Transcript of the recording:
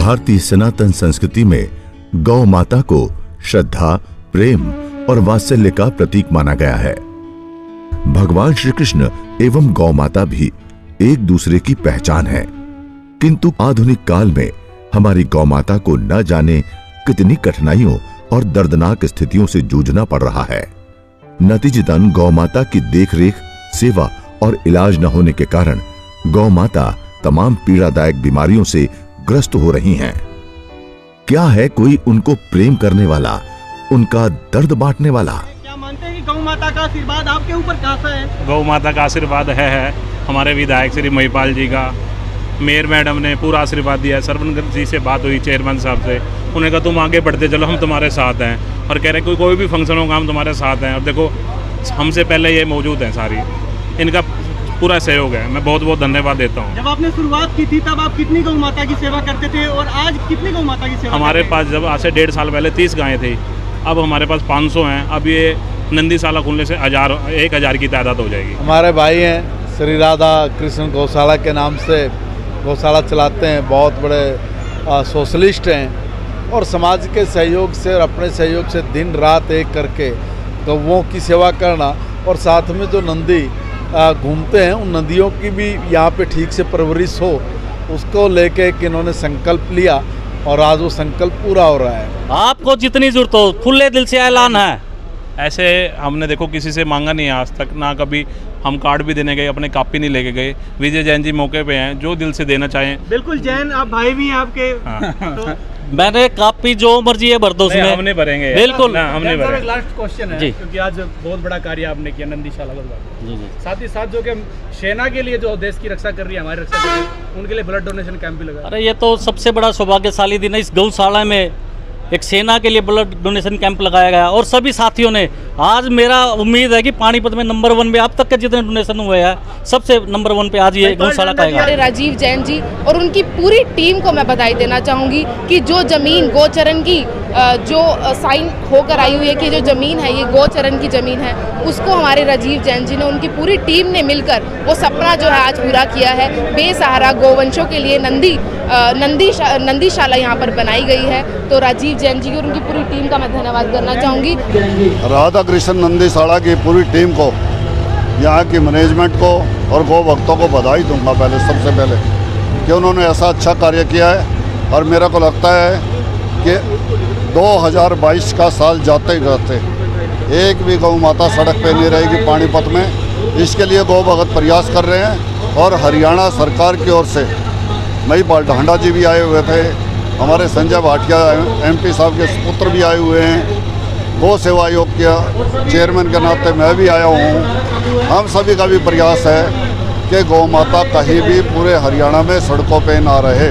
भारतीय सनातन संस्कृति में गौ माता को श्रद्धा, प्रेम और वात्सल्य का प्रतीक माना गया है। भगवान श्री कृष्ण एवं गौ माता भी एक दूसरे की पहचान है। किंतु आधुनिक काल में हमारी गौ माता को न जाने कितनी कठिनाइयों और दर्दनाक स्थितियों से जूझना पड़ रहा है। नतीजतन गौ माता की देखरेख, सेवा और इलाज न होने के कारण गौ माता तमाम पीड़ादायक बीमारियों से ग्रस्त हो रही हैं। क्या है कोई उनको प्रेम करने वाला उनका दर्द बांटने वाला? क्या मानते हैं कि गौ माता का आशीर्वाद आपके ऊपर कैसा है? गौ माता का आशीर्वाद है, है। हमारे विधायक श्री महिपाल जी का। मेयर मैडम ने पूरा आशीर्वाद दिया सरवन जी से बात हुई चेयरमैन साहब से। उन्हें कहा तुम आगे बढ़ते चलो हम तुम्हारे साथ हैं। और कह रहे कोई कोई भी फ़ंक्शन होगा हम तुम्हारे साथ हैं। और देखो हमसे पहले ये मौजूद हैं सारी। इनका पूरा सहयोग है। मैं बहुत बहुत धन्यवाद देता हूँ। जब आपने शुरुआत की थी तब आप कितनी गौ माता की सेवा करते थे और आज कितनी गौ माता की सेवा हमारे पास जब आज से डेढ़ साल पहले तीस गायें थी अब हमारे पास पाँच सौ हैं। अब ये नंदीशाला खुलने से हज़ार एक हज़ार की तादाद हो जाएगी। हमारे भाई हैं श्री राधा कृष्ण गौशाला के नाम से गौशाला चलाते हैं। बहुत बड़े सोशलिस्ट हैं और समाज के सहयोग से और अपने सहयोग से दिन रात एक करके गौवों की सेवा करना और साथ में जो नंदी घूमते हैं उन नदियों की भी यहाँ पे ठीक से परवरिश हो उसको लेके एक इन्होंने संकल्प लिया और आज वो संकल्प पूरा हो रहा है। आपको जितनी ज़रूरत हो खुले दिल से ऐलान है। ऐसे हमने देखो किसी से मांगा नहीं है आज तक ना कभी हम कार्ड भी देने गए अपने कापी नहीं लेके गए। विजय जैन जी मौके पे हैं जो दिल से देना चाहें। बिल्कुल जैन आप भाई भी हैं आपके। हाँ। तो मैंने काफ़ी जो मर्ज़ी है भर दो उसमें। हमने भरेंगे बिल्कुल। ना हमने भरेंगे। लास्ट क्वेश्चन है जी। क्योंकि आज बहुत बड़ा कार्य आपने किया नंदीशाला गढ़वाल जी जी। साथ ही साथ जो कि सेना के लिए जो देश की रक्षा कर रही है हमारी रक्षा कर रही है उनके लिए ब्लड डोनेशन कैंप भी लगा। अरे ये तो सबसे बड़ा सौभाग्यशाली दिन है इस गौशाला में। एक सेना के लिए ब्लड डोनेशन कैंप लगाया गया और सभी साथियों ने आज मेरा उम्मीद है कि पानीपत में नंबर वन में अब तक के जितने डोनेशन हुए हैं सबसे नंबर वन पे आज ये गौशाला का हमारे राजीव जैन जी और उनकी पूरी टीम को मैं बधाई देना चाहूँगी कि जो ज़मीन गोचरण की जो साइन होकर आई हुई है कि जो ज़मीन है ये गोचरण की ज़मीन है उसको हमारे राजीव जैन जी ने उनकी पूरी टीम ने मिलकर वो सपना जो है आज पूरा किया है। बेसहारा गोवंशों के लिए नंदी नंदी शा, नंदीशाला यहाँ पर बनाई गई है। तो राजीव जैन जी और उनकी पूरी टीम का मैं धन्यवाद करना चाहूँगी। राधा कृष्ण नंदीसाड़ा की पूरी टीम को यहाँ की मैनेजमेंट को और गौ भक्तों को बधाई दूँगा पहले सबसे पहले कि उन्होंने ऐसा अच्छा कार्य किया है। और मेरे को लगता है कि 2022 का साल जाते ही जाते एक भी गौ माता सड़क पे नहीं रहेगी पानीपत में। इसके लिए गौ भगत प्रयास कर रहे हैं और हरियाणा सरकार की ओर से मई पाल ढांडा जी भी आए हुए थे, हमारे संजय भाटिया एमपी साहब के पुत्र भी आए हुए हैं गौ सेवा आयोग के चेयरमैन के नाते मैं भी आया हूँ। हम सभी का भी प्रयास है कि गौ माता कहीं भी पूरे हरियाणा में सड़कों पे ना रहे।